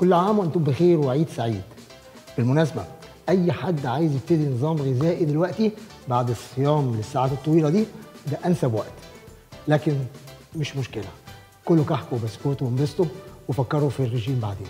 كل عام وأنتم بخير وعيد سعيد. بالمناسبة أي حد عايز يبتدي نظام غذائي دلوقتي بعد الصيام للساعات الطويلة دي ده أنسب وقت. لكن مش مشكلة. كلوا كحك وبسكوت وانبسطوا وفكروا في الرجيم بعدين.